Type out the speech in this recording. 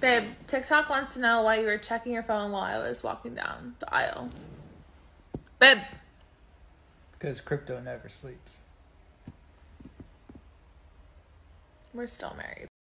Babe, TikTok wants to know why you were checking your phone while I was walking down the aisle. Babe, Because crypto never sleeps. we're still married.